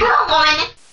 Come on.